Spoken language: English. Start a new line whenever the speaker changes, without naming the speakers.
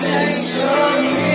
protection.